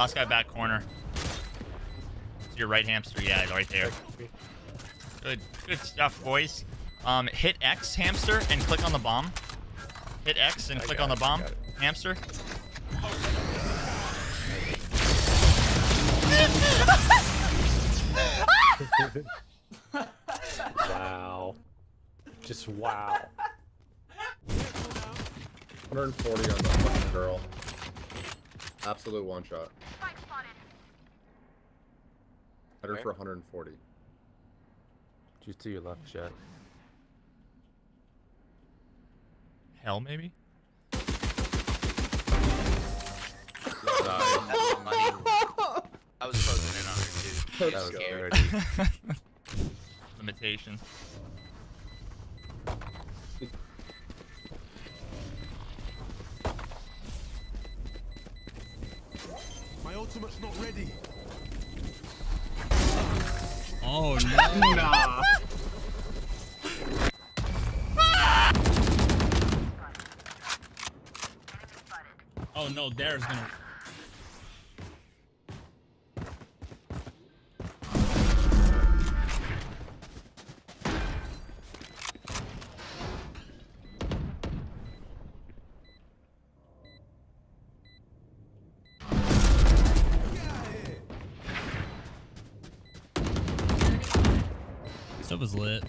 Last guy back corner. To your right hamster. Yeah, right there. Good, good stuff, boys. Um, hit X hamster and click on the bomb. Hit X and I click on the bomb it. hamster. Wow. Just wow. 140 on the fucking girl. Absolute one shot. Hit her Where? for 140. Just to your left, Jett. Hell, maybe. I was closing in on her too. That was scared. dirty. Limitation. My ultimate's not ready. Oh no. Nah. Oh no, there's gonna. Stuff is lit.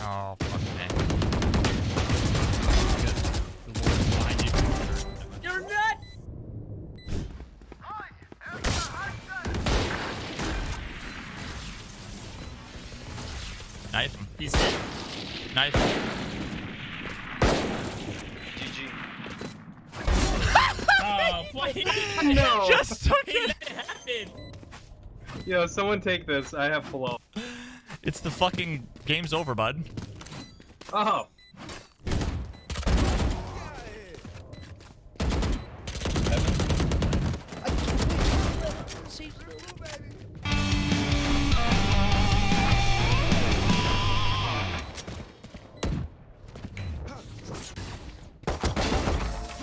Oh, fuck me. The wall is behind you. You're nuts! Knife him. He's hit. Knife. GG. Oh, please. No. Just took Hey, it. let it. Yo, someone take this. I have flow. It's the fucking game's over, bud. Oh.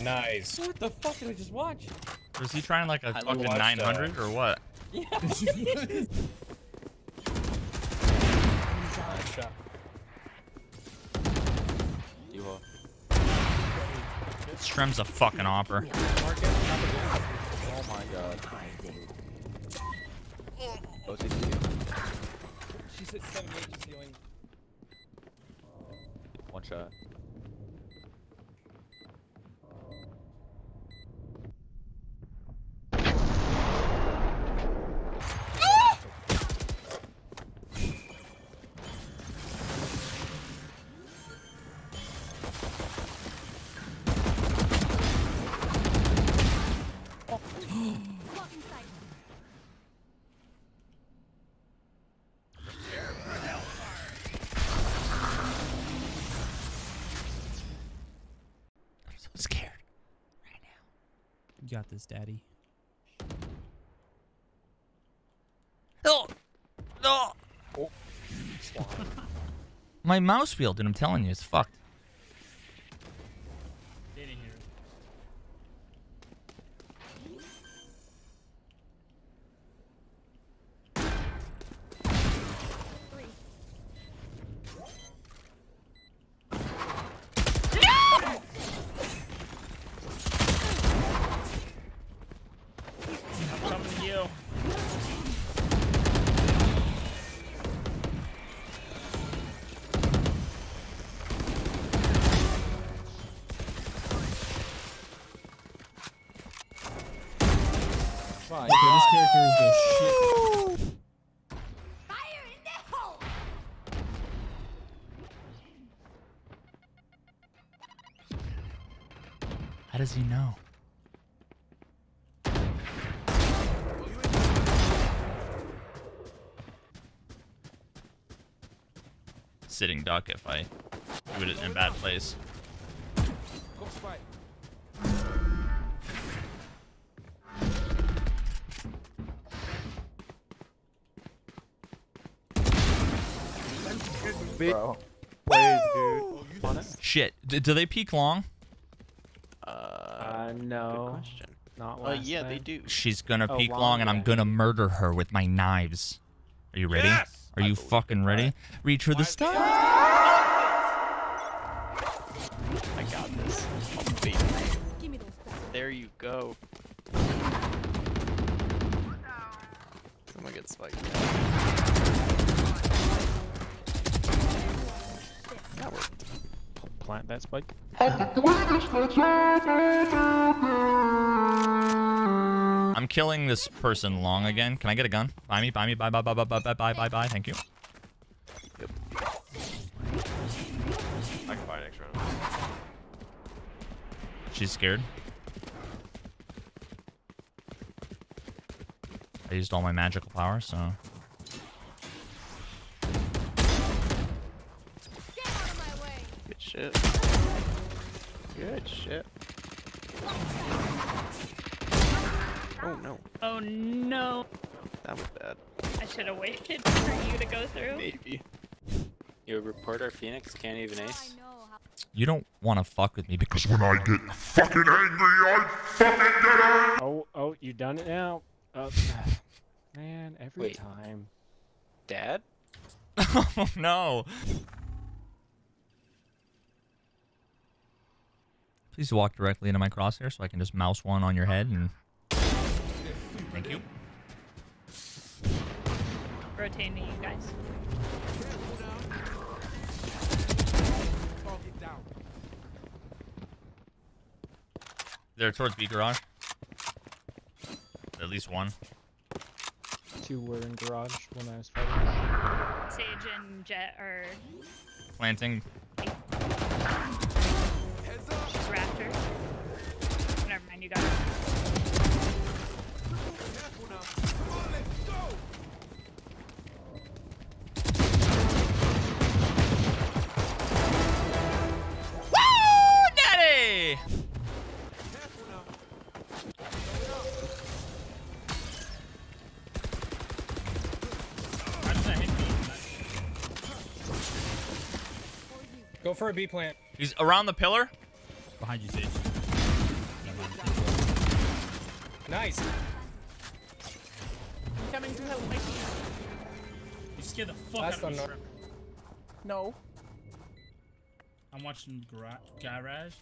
Nice. What the fuck did I just watch? Was he trying like a I fucking watched, uh, 900 or what? Nice shot. You are. Strem's a fucking opera. Oh my god. OCC. She's hit 78 just healing. One shot. Got this, daddy. Oh! No! Oh. My mouse wheel, dude, I'm telling you, it's fucked. Fine. Okay, this character is the shit. How does he know? Sitting duck if I do it in a bad place. Go. Bro. Plays, dude. Shit. D- do they peek long? Uh, no. question. Not Uh, last yeah, they do. She's gonna Oh, peek long, long, and I'm gonna murder her with my knives. Are you ready? Yes! Are I you fucking in ready? that. Reach for the Why- stars. I got this. Oh, baby. Give me those back. There you go. Plant that spike. I'm killing this person long again. Can I get a gun? Buy me, buy me, buy, buy, buy, buy, buy, buy, buy, buy, buy. Thank you. I can buy an extra. She's scared. I used all my magical power, so. Shit. Good shit. Oh no, Oh no. that was bad. I should have waited for you to go through. Maybe. You report our Phoenix can't even I ace. know. You don't want to fuck with me because When I get fucking angry, I fucking get angry. Oh, oh, you done it now? Oh, man, every Wait. time. Dad? oh no. Please walk directly into my crosshair so I can just mouse one on your head and. Thank you. Rotating you guys. They're towards B garage. At least one. Two were in garage when I was fighting. Sage and Jett are Planting. she's rafters. Never mind, you got it. Woo, daddy! How does that hit me? Go for a B plant. He's around the pillar. Behind you, Sage. Never mind. Nice. Coming to help my team. You scared the fuck Last out of me, no. Shrimp. No. I'm watching Gara- Garage.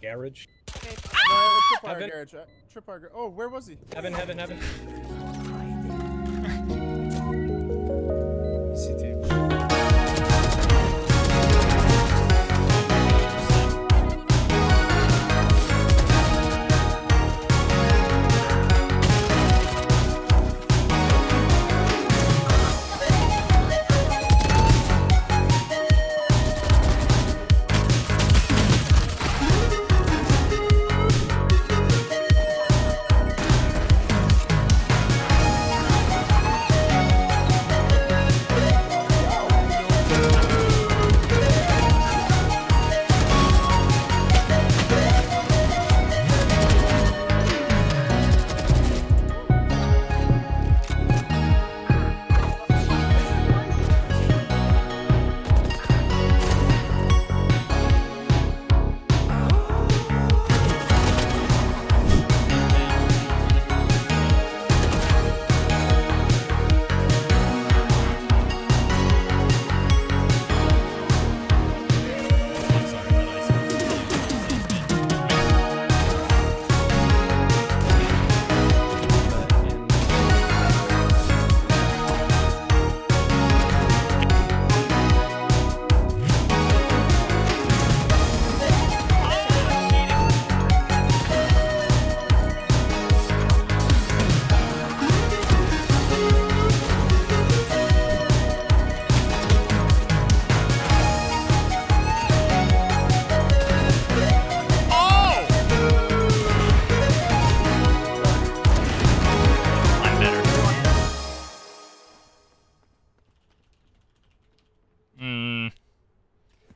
Garage. No, tripwire Heaven. garage. uh, Tripwire gar- Oh, where was he? Heaven, heaven, heaven.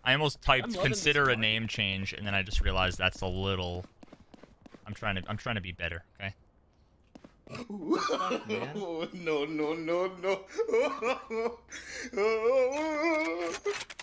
I almost typed consider a name change and then I just realized that's a little I'm trying to I'm trying to be better, okay? no, no, no, no.